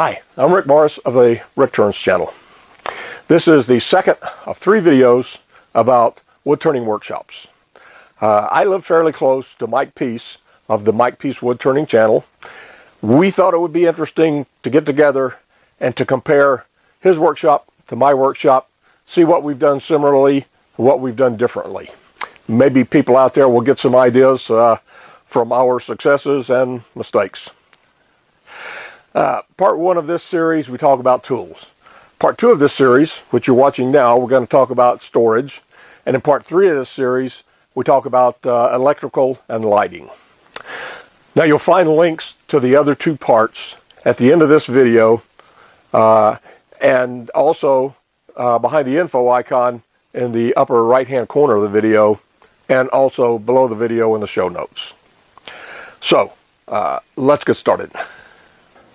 Hi, I'm Rick Morris of the Rick Turns channel. This is the second of three videos about wood turning workshops. Uh, I live fairly close to Mike Peace of the Mike Peace Wood Turning channel. We thought it would be interesting to get together and to compare his workshop to my workshop, see what we've done similarly, what we've done differently. Maybe people out there will get some ideas uh, from our successes and mistakes. Uh, part one of this series, we talk about tools. Part two of this series, which you're watching now, we're going to talk about storage. And in part three of this series, we talk about uh, electrical and lighting. Now you'll find links to the other two parts at the end of this video uh, and also uh, behind the info icon in the upper right hand corner of the video and also below the video in the show notes. So uh, let's get started.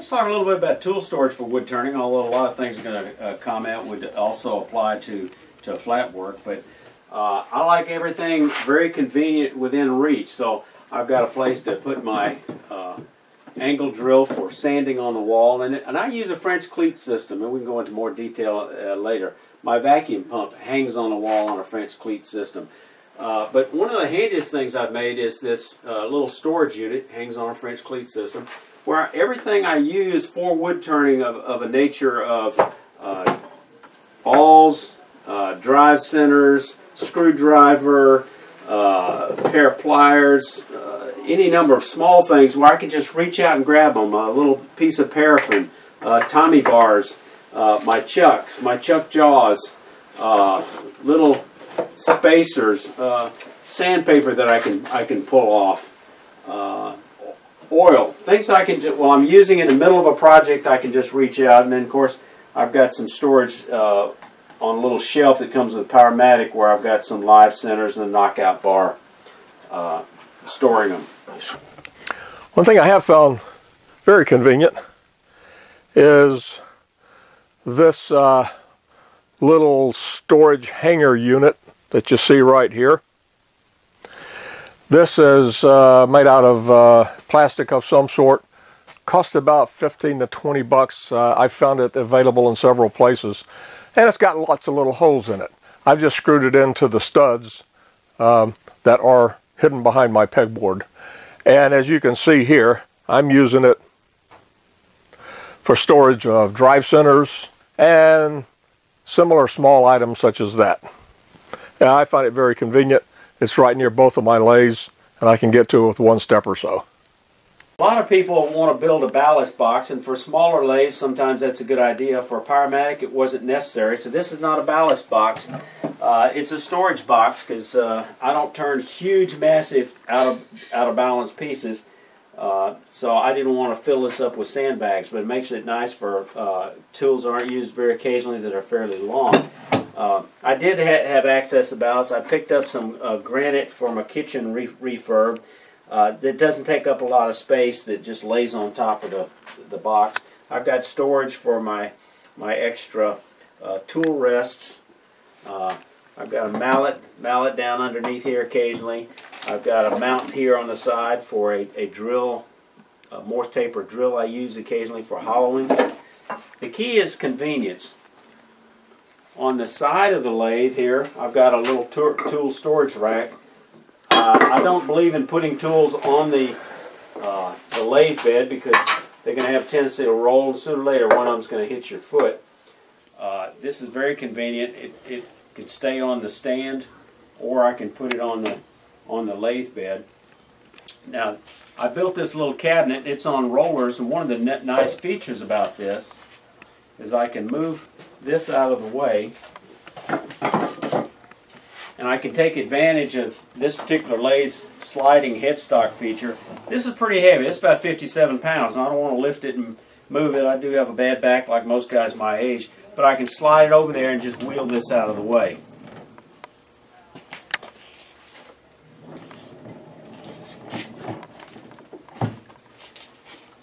Let's talk a little bit about tool storage for wood turning, although a lot of things I'm going to uh, comment would also apply to, to flat work. But uh, I like everything very convenient within reach. So I've got a place to put my uh, angle drill for sanding on the wall. And, and I use a French cleat system, and we can go into more detail uh, later. My vacuum pump hangs on the wall on a French cleat system. Uh, but one of the handiest things I've made is this uh, little storage unit, hangs on a French cleat system where everything I use for wood turning of, of a nature of uh, awls, uh, drive centers, screwdriver, uh, pair of pliers, uh, any number of small things where I can just reach out and grab them. A little piece of paraffin, uh, Tommy bars, uh, my chucks, my chuck jaws, little spacers, sandpaper that I can I can pull off oil. Things I can, do well, I'm using in the middle of a project, I can just reach out. And then, of course, I've got some storage uh, on a little shelf that comes with Powermatic where I've got some live centers and a knockout bar uh, storing them. One thing I have found very convenient is this uh, little storage hanger unit that you see right here. This is uh, made out of uh, plastic of some sort. Cost about 15 to 20 bucks. Uh, I found it available in several places. And it's got lots of little holes in it. I've just screwed it into the studs um, that are hidden behind my pegboard. And as you can see here, I'm using it for storage of drive centers and similar small items such as that. I find it very convenient. It's right near both of my lathes, and I can get to it with one step or so. A lot of people want to build a ballast box, and for smaller lathes, sometimes that's a good idea. For a Powermatic, it wasn't necessary. So this is not a ballast box. Uh, it's a storage box because uh, I don't turn huge, massive, out of out of balance pieces. Uh, so I didn't want to fill this up with sandbags, but it makes it nice for uh, tools that aren't used very occasionally that are fairly long. Uh, I did ha have access to ballast. I picked up some uh, granite for my kitchen re refurb. Uh, that doesn't take up a lot of space. That just lays on top of the the box. I've got storage for my my extra uh, tool rests. Uh, I've got a mallet mallet down underneath here occasionally. I've got a mount here on the side for a, a drill, a Morse taper drill I use occasionally for hollowing. The key is convenience on the side of the lathe here, I've got a little tool storage rack. Uh, I don't believe in putting tools on the, uh, the lathe bed because they're going to have tendency to roll. Sooner or later, one of them's going to hit your foot. Uh, this is very convenient. It, it can stay on the stand, or I can put it on the on the lathe bed. Now, I built this little cabinet. It's on rollers, and one of the nice features about this is I can move this out of the way and I can take advantage of this particular lathe's sliding headstock feature. This is pretty heavy. It's about 57 pounds, I don't want to lift it and move it. I do have a bad back like most guys my age, but I can slide it over there and just wheel this out of the way.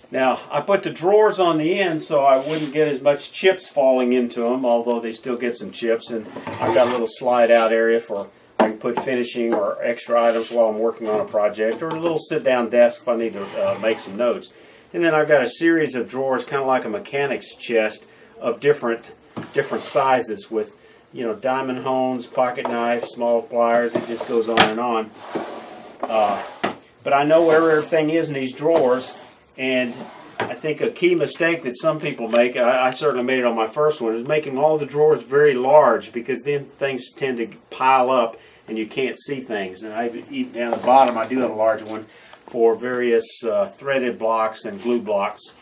Now, I put the drawers on the end so I wouldn't get as much chips falling into them, although they still get some chips. And I've got a little slide out area for I can put finishing or extra items while I'm working on a project, or a little sit down desk if I need to uh, make some notes. And then I've got a series of drawers, kind of like a mechanic's chest, of different different sizes with, you know, diamond hones, pocket knives, small pliers. It just goes on and on. Uh, but I know where everything is in these drawers, and I think a key mistake that some people make, I, I, certainly made it on my first one, is making all the drawers very large because then things tend to pile up and you can't see things. And I even down the bottom, I do have a large one for various uh, threaded blocks and glue blocks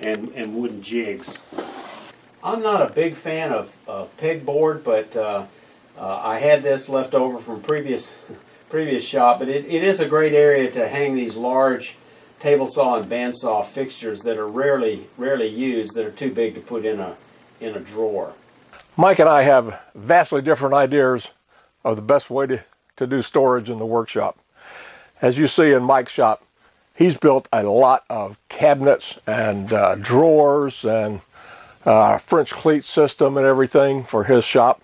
and, and wooden jigs. I'm not a big fan of pegboard, but uh, uh, I had this left over from previous previous shop. But it, it is a great area to hang these large table saw and bandsaw fixtures that are rarely rarely used that are too big to put in a in a drawer. Mike and I have vastly different ideas of the best way to, to do storage in the workshop. As you see in Mike's shop, he's built a lot of cabinets and uh, drawers and uh, French cleat system and everything for his shop.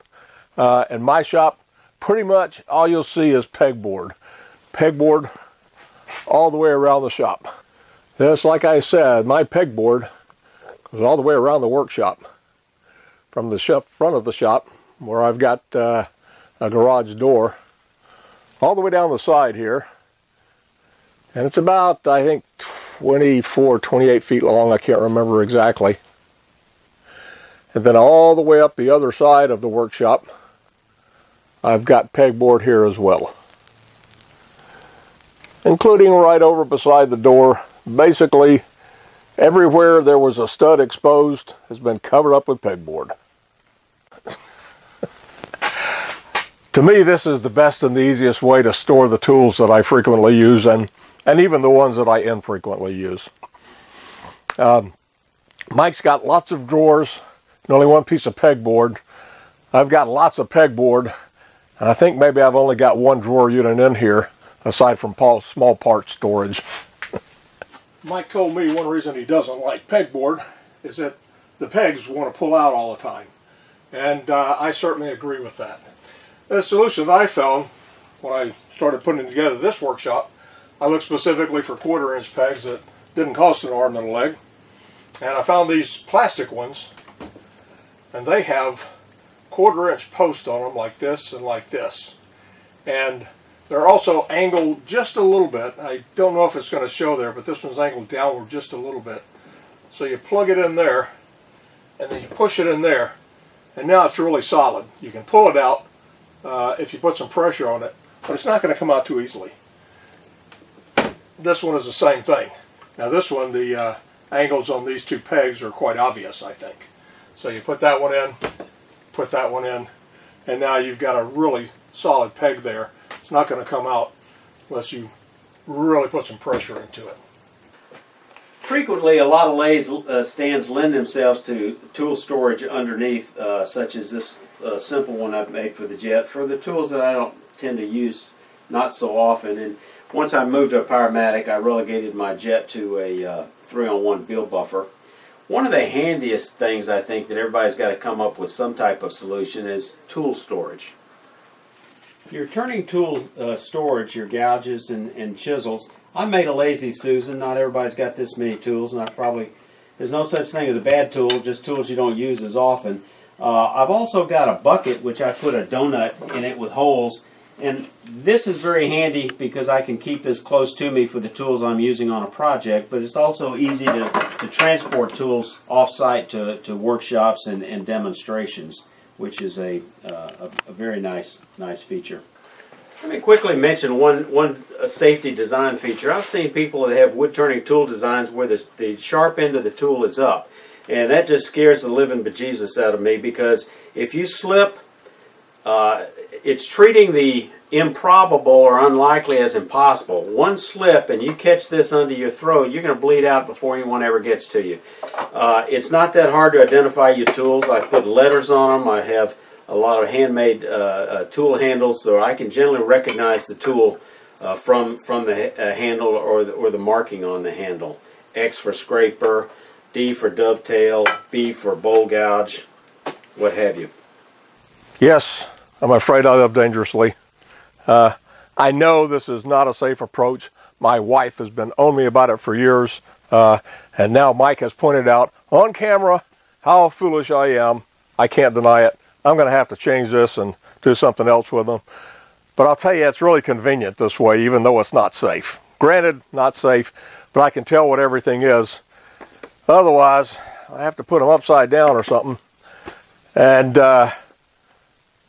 Uh, in my shop, pretty much all you'll see is pegboard. Pegboard all the way around the shop. Just like I said, my pegboard goes all the way around the workshop. From the front of the shop, where I've got uh, a garage door, all the way down the side here. And it's about, I think, 24, 28 feet long. I can't remember exactly. And then all the way up the other side of the workshop, I've got pegboard here as well including right over beside the door. Basically, everywhere there was a stud exposed has been covered up with pegboard. to me, this is the best and the easiest way to store the tools that I frequently use and, and even the ones that I infrequently use. Um, Mike's got lots of drawers and only one piece of pegboard. I've got lots of pegboard, and I think maybe I've only got one drawer unit in here aside from small part storage. Mike told me one reason he doesn't like pegboard is that the pegs want to pull out all the time. And uh, I certainly agree with that. The solution I found when I started putting together this workshop, I looked specifically for quarter inch pegs that didn't cost an arm and a leg. And I found these plastic ones, and they have quarter inch posts on them like this and like this. And they're also angled just a little bit. I don't know if it's going to show there, but this one's angled downward just a little bit. So you plug it in there, and then you push it in there, and now it's really solid. You can pull it out uh, if you put some pressure on it, but it's not going to come out too easily. This one is the same thing. Now this one, the uh, angles on these two pegs are quite obvious, I think. So you put that one in, put that one in, and now you've got a really solid peg there it's not going to come out unless you really put some pressure into it. Frequently, a lot of lathe uh, stands lend themselves to tool storage underneath, uh, such as this uh, simple one I've made for the Jet. For the tools that I don't tend to use not so often, and once I moved to a Powermatic, I relegated my Jet to a uh, three-on-one Beall buffer. One of the handiest things I think that everybody's got to come up with some type of solution is tool storage. Your turning tool uh, storage, your gouges and, and chisels. I made a lazy Susan. Not everybody's got this many tools, and I probably there's no such thing as a bad tool, just tools you don't use as often. Uh, I've also got a bucket which I put a donut in it with holes, and this is very handy because I can keep this close to me for the tools I'm using on a project. But it's also easy to, to transport tools off-site to, to workshops and, and demonstrations which is a, uh, a, a, very nice nice feature. Let me quickly mention one one safety design feature. I've seen people that have wood turning tool designs where the, the sharp end of the tool is up, and that just scares the living bejesus out of me because if you slip, uh, it's treating the improbable or unlikely as impossible. One slip and you catch this under your throat, you're going to bleed out before anyone ever gets to you. Uh, it's not that hard to identify your tools. I put letters on them. I have a lot of handmade uh, uh, tool handles, so I can generally recognize the tool uh, from from the uh, handle or the, or the marking on the handle. X for scraper, D for dovetail, B for bowl gouge, what have you. Yes, I'm afraid I live dangerously. Uh, I know this is not a safe approach. My wife has been on me about it for years Uh, and now Mike has pointed out on camera how foolish I am. I can't deny it. I'm going to have to change this and do something else with them. But I'll tell you, it's really convenient this way, even though it's not safe. Granted, not safe, but I can tell what everything is. Otherwise, I have to put them upside down or something and uh,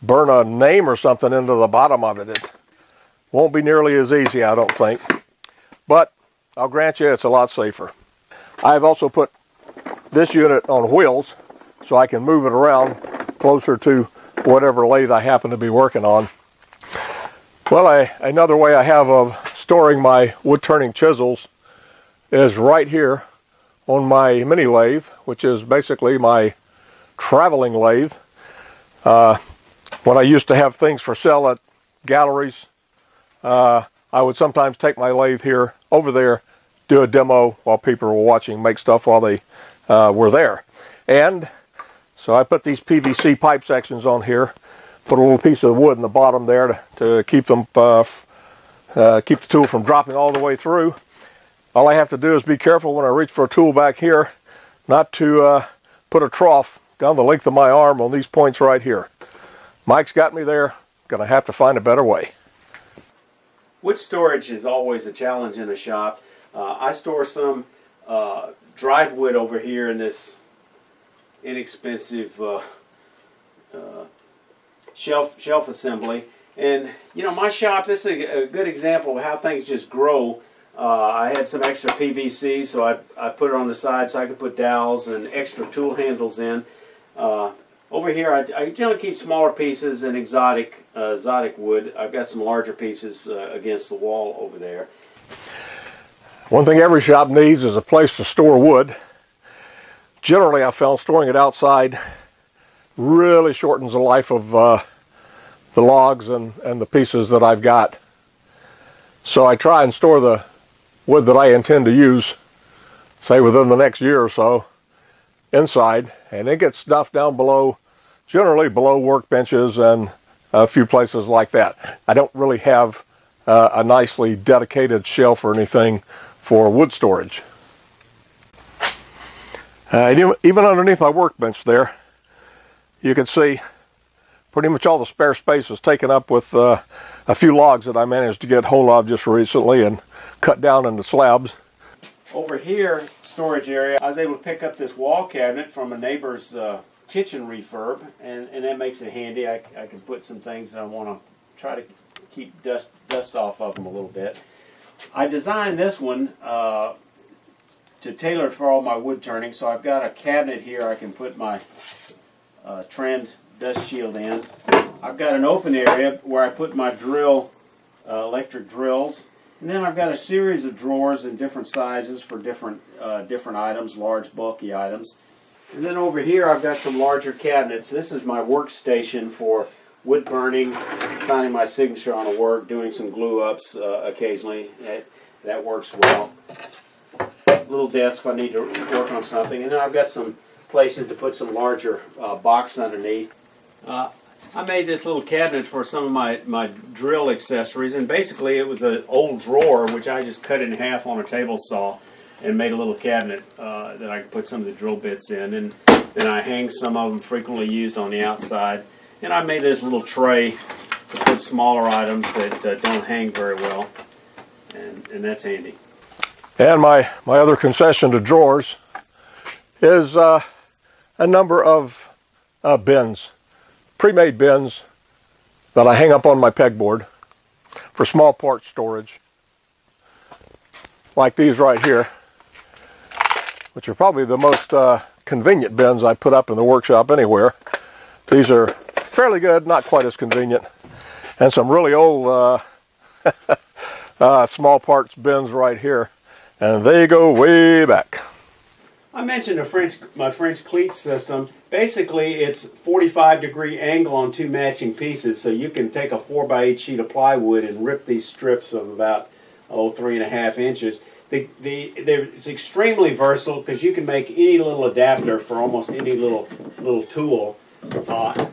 burn a name or something into the bottom of it. It won't be nearly as easy, I don't think. But I'll grant you it's a lot safer. I've also put this unit on wheels so I can move it around closer to whatever lathe I happen to be working on. Well, I, another way I have of storing my wood turning chisels is right here on my mini lathe, which is basically my traveling lathe. Uh, when I used to have things for sale at galleries, uh, I would sometimes take my lathe here over there, do a demo while people were watching, make stuff while they uh, were there. And so I put these PVC pipe sections on here, put a little piece of wood in the bottom there to, to keep them uh, uh, keep the tool from dropping all the way through. All I have to do is be careful when I reach for a tool back here, not to uh, put a trough down the length of my arm on these points right here. Mike's got me there. Going to have to find a better way. Wood storage is always a challenge in a shop. Uh, I store some uh, dried wood over here in this inexpensive uh, uh, shelf shelf assembly. And you know, my shop. This is a, a good example of how things just grow. Uh, I had some extra PVC, so I I put it on the side so I could put dowels and extra tool handles in. Over here, I, I, generally keep smaller pieces and exotic uh, exotic wood. I've got some larger pieces uh, against the wall over there. One thing every shop needs is a place to store wood. Generally, I found storing it outside really shortens the life of uh, the logs and, and the pieces that I've got. So I try and store the wood that I intend to use, say within the next year or so, inside, and it gets stuffed down below, generally below workbenches and a few places like that. I don't really have uh, a nicely dedicated shelf or anything for wood storage. Uh, even underneath my workbench there, you can see pretty much all the spare space is taken up with uh, a few logs that I managed to get hold of just recently and cut down into slabs. Over here, storage area, I was able to pick up this wall cabinet from a neighbor's uh, kitchen refurb, and, and that makes it handy. I, I can put some things that I want to try to keep dust dust off of them a little bit. I designed this one uh, to tailor it for all my wood turning, so I've got a cabinet here I can put my uh, Trend dust shield in. I've got an open area where I put my drill, uh, electric drills, and then I've got a series of drawers in different sizes for different uh, different items, large bulky items. And then over here I've got some larger cabinets. This is my workstation for wood burning, signing my signature on a work, doing some glue ups uh, occasionally. That, that works well. Little desk if I need to work on something. And then I've got some places to put some larger uh, box underneath. Uh, I made this little cabinet for some of my, my drill accessories, and basically it was an old drawer which I just cut in half on a table saw and made a little cabinet uh, that I could put some of the drill bits in. And then I hang some of them frequently used on the outside. And I made this little tray to put smaller items that uh, don't hang very well, and, and that's handy. And my, my other concession to drawers is uh, a number of uh, bins pre-made bins that I hang up on my pegboard for small part storage, like these right here, which are probably the most uh, convenient bins I put up in the workshop anywhere. These are fairly good, not quite as convenient, and some really old uh, uh, small parts bins right here, and they go way back. I mentioned a French, my French cleat system. Basically, it's 45 degree angle on two matching pieces, so you can take a 4 by 8 sheet of plywood and rip these strips of about oh three and a half inches. The, the, it's extremely versatile because you can make any little adapter for almost any little little tool. Uh,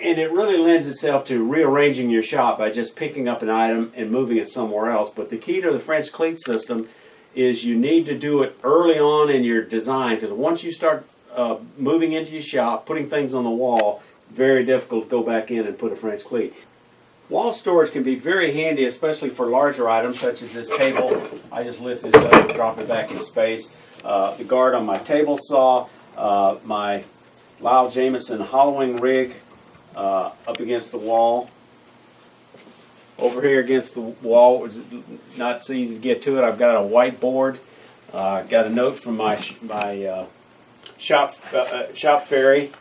and it really lends itself to rearranging your shop by just picking up an item and moving it somewhere else. But the key to the French cleat system is you need to do it early on in your design because once you start uh, moving into your shop, putting things on the wall, very difficult to go back in and put a French cleat. Wall storage can be very handy, especially for larger items such as this table. I just lift this up drop it back in space. Uh, the guard on my table saw, uh, my Lyle Jamieson hollowing rig uh, up against the wall. Over here against the wall, it's not so easy to get to it. I've got a whiteboard. Uh, got a note from my my uh, shop uh, uh, shop fairy,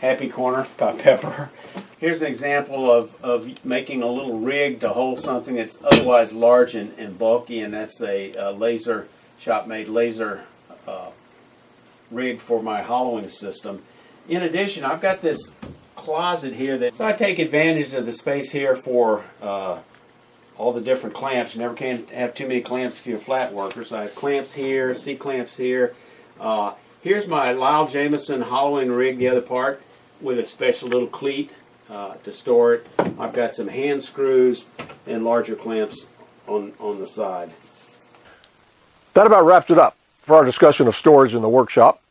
Happy Corner by Pepper. Here's an example of, of making a little rig to hold something that's otherwise large and, and bulky, and that's a, a laser shop made laser uh, rig for my hollowing system. In addition, I've got this closet here that so I take advantage of the space here for uh, all the different clamps. You never can have too many clamps if you're a flat worker. So I have clamps here, C clamps here. Uh, here's my Lyle Jamieson hollowing rig, the other part, with a special little cleat uh, to store it. I've got some hand screws and larger clamps on, on the side. That about wraps it up for our discussion of storage in the workshop.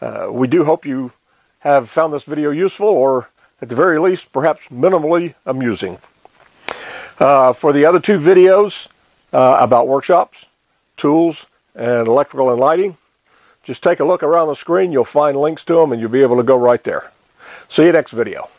Uh, we do hope you have found this video useful or at the very least perhaps minimally amusing. Uh, for the other two videos uh, about workshops, tools, and electrical and lighting, just take a look around the screen. You'll find links to them and you'll be able to go right there. See you next video.